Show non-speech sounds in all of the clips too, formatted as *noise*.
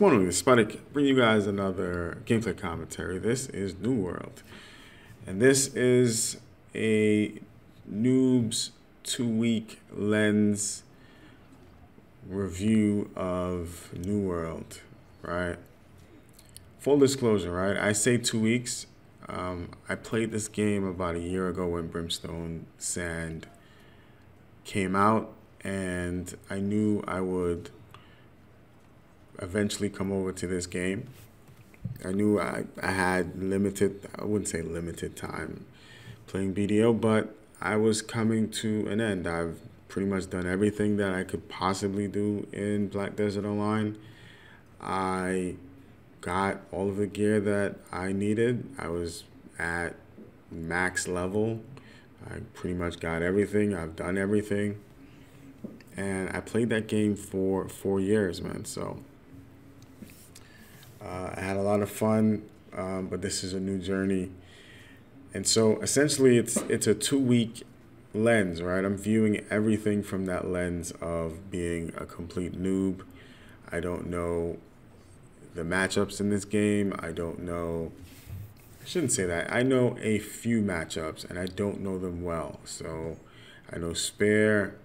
Morning, Despotic bring you guys another gameplay commentary. This is New World, and this is a noob's two-week lens review of New World, right? Full disclosure, right? I say two weeks. Um, I played this game about a year ago when Brimstone Sand came out, and I knew I would eventually come over to this game. I knew I, I had limited, I wouldn't say limited time playing BDO, but I was coming to an end. I've pretty much done everything that I could possibly do in Black Desert Online. I got all of the gear that I needed. I was at max level. I pretty much got everything. I've done everything. And I played that game for four years, man. So uh, I had a lot of fun, um, but this is a new journey. And so essentially, it's it's a two week lens, right? I'm viewing everything from that lens of being a complete noob. I don't know the matchups in this game. I don't know. I shouldn't say that. I know a few matchups, and I don't know them well. So I know Spear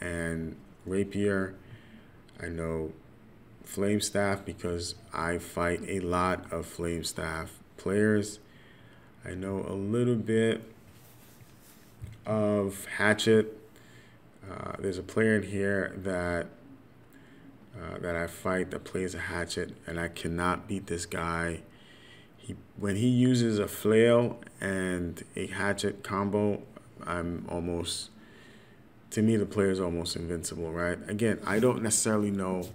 and Rapier. I know flame staff because I fight a lot of flame staff players. I know a little bit of hatchet. Uh, there's a player in here that uh, that I fight that plays a hatchet, and I cannot beat this guy. He when he uses a flail and a hatchet combo, I'm almost to me the player is almost invincible. Right? Again, I don't necessarily know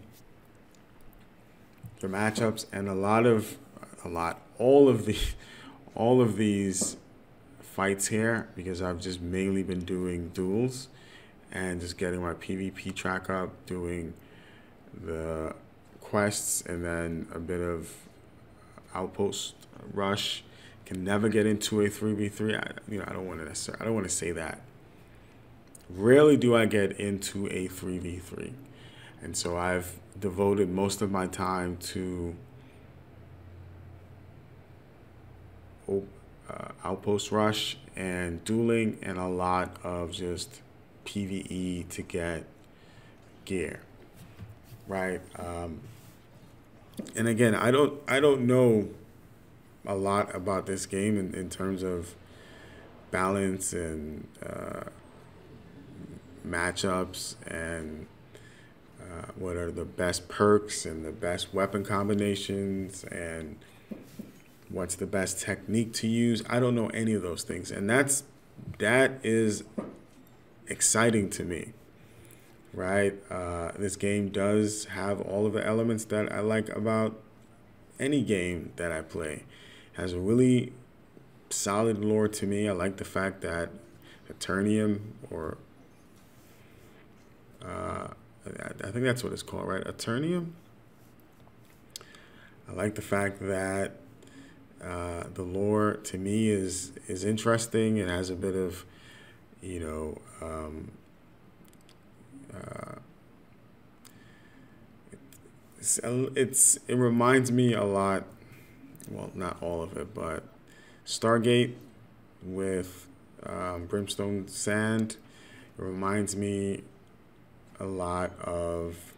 the matchups and a lot of a lot all of the all of these fights here because I've just mainly been doing duels and just getting my PvP track up, doing the quests and then a bit of outpost rush. Can never get into a 3v3. I, you know, I don't want to necessarily, I don't want to say that. Rarely do I get into a 3v3. And so I've devoted most of my time to uh, outpost rush and dueling and a lot of just PVE to get gear, right? Um, and again, I don't I don't know a lot about this game in, in terms of balance and uh, matchups and uh, what are the best perks and the best weapon combinations and what's the best technique to use. I don't know any of those things. And that's that is exciting to me. Right? Uh, this game does have all of the elements that I like about any game that I play. It has a really solid lore to me. I like the fact that Aeternum or uh, I think that's what it's called, right? Aeternum. I like the fact that uh, the lore to me is is interesting and has a bit of, you know, um, uh, it's, it's it reminds me a lot. Well, not all of it, but Stargate with um, Brimstone Sand. It reminds me a lot of,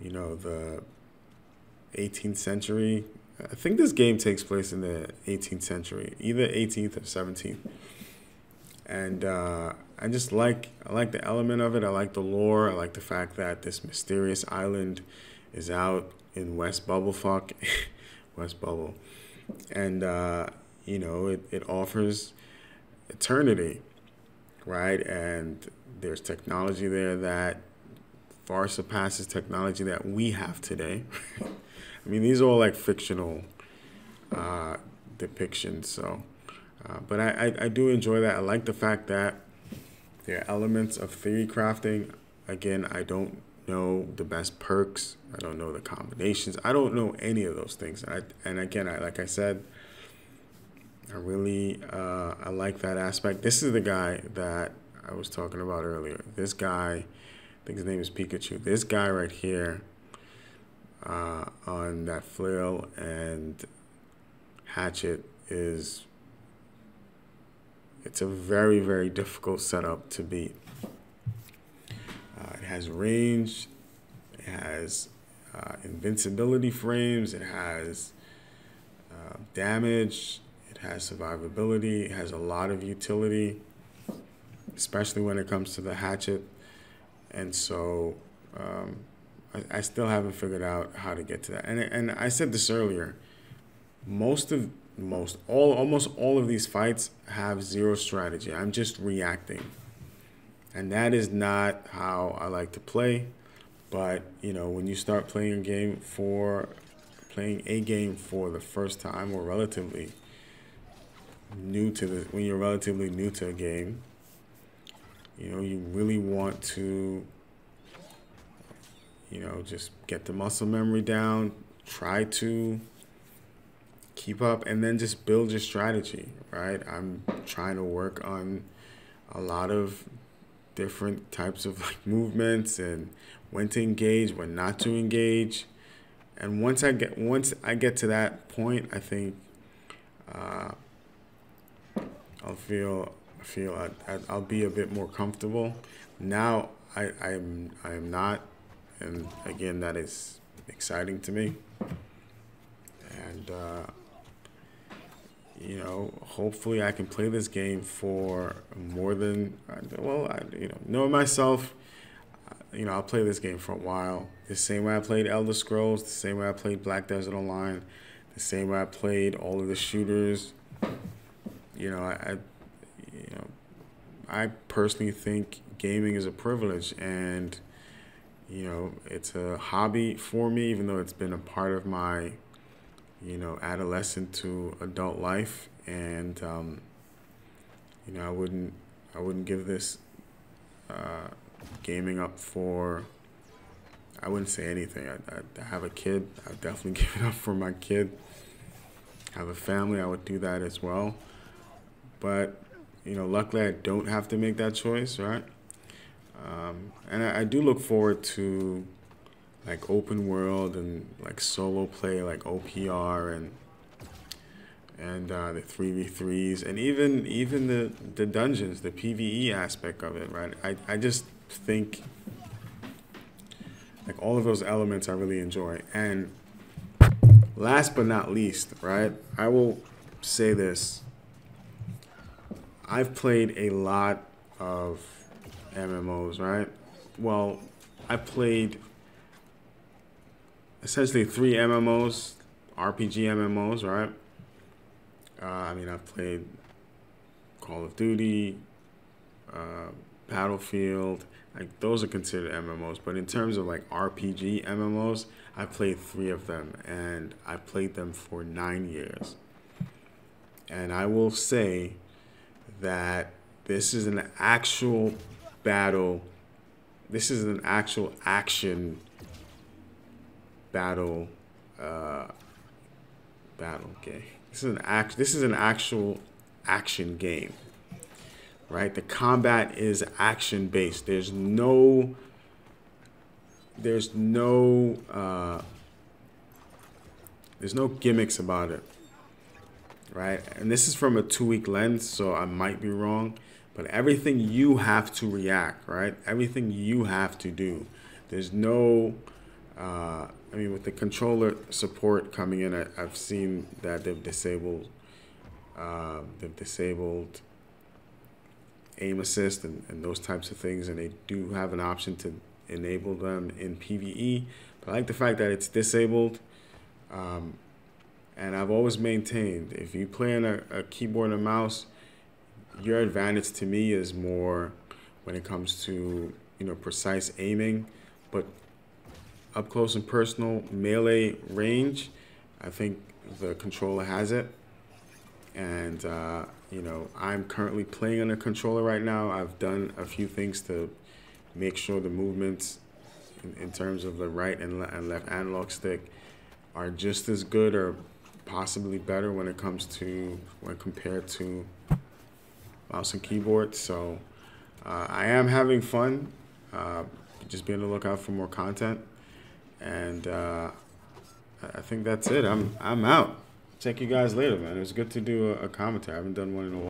you know, the 18th century I think this game takes place in the 18th century, either 18th or 17th. And uh, I just like I like the element of it. I like the lore. I like the fact that this mysterious island is out in West Bubblefuck, *laughs* West Bubble, and uh, you know it, it offers eternity, right? And there's technology there that far surpasses technology that we have today. *laughs* I mean, these are all like fictional uh, depictions. So, uh, but I, I, I do enjoy that. I like the fact that there are elements of theory crafting. Again, I don't know the best perks. I don't know the combinations. I don't know any of those things. And, I, and again, I, like I said, I really uh, I like that aspect. This is the guy that I was talking about earlier. This guy, I think his name is Pikachu. This guy right here uh, on that flail and hatchet is it's a very very difficult setup to beat. Uh, it has range, it has uh, invincibility frames, it has uh, damage, it has survivability, it has a lot of utility, especially when it comes to the hatchet. And so um, I, I still haven't figured out how to get to that. And, and I said this earlier most of most all almost all of these fights have zero strategy. I'm just reacting. And that is not how I like to play. But, you know, when you start playing a game for playing a game for the first time or relatively new to the when you're relatively new to a game, you know, you really want to you know, just get the muscle memory down, try to keep up and then just build your strategy, right? I'm trying to work on a lot of different types of like *laughs* movements and when to engage, when not to engage. And once I get once I get to that point, I think uh, I'll feel feel I, I'll be a bit more comfortable. Now I I'm I am not, and again that is exciting to me. And uh, you know, hopefully I can play this game for more than, well, I, you know, knowing myself, you know, I'll play this game for a while. The same way I played Elder Scrolls, the same way I played Black Desert Online, the same way I played all of the shooters. You know, I, I you know, I personally think gaming is a privilege and, you know, it's a hobby for me, even though it's been a part of my you know, adolescent to adult life, and um, you know, I wouldn't, I wouldn't give this uh, gaming up for. I wouldn't say anything. I, I, have a kid. I would definitely *laughs* give it up for my kid. I have a family. I would do that as well. But you know, luckily I don't have to make that choice, right? Um, and I, I do look forward to like open world and like solo play like OPR and and uh, the 3v3s and even even the the dungeons the PvE aspect of it right? I, I just think like all of those elements I really enjoy. And last but not least right I will say this I've played a lot of MMOs right well I played essentially three MMOs, RPG MMOs, right? Uh, I mean, I've played Call of Duty, uh, Battlefield. Like those are considered MMOs, but in terms of like RPG MMOs, I played three of them, and I played them for nine years. And I will say that this is an actual battle. This is an actual action battle uh, battle game. This is an act. This is an actual action game, right? The combat is action based. There's no. There's no. Uh, there's no gimmicks about it, right? And this is from a two week lens, so I might be wrong, but everything you have to react, right? Everything you have to do. There's no. Uh, I mean, with the controller support coming in, I, have seen that they've disabled, uh, they've disabled aim assist and, and those types of things, and they do have an option to enable them in PVE. But I like the fact that it's disabled. Um, and I've always maintained if you play on a, a keyboard and a mouse, your advantage to me is more when it comes to you know precise aiming. But up close and personal melee range, I think the controller has it. And, uh, you know, I'm currently playing on a controller right now. I've done a few things to make sure the movements in, in terms of the right and, le and left analog stick are just as good or possibly better when it comes to when compared to mouse and keyboard. So uh, I am having fun. Uh, just be on the lookout for more content and uh, I think that's it. I'm I'm out. Check you guys later, man. It was good to do a, a commentary. I haven't done one in a while.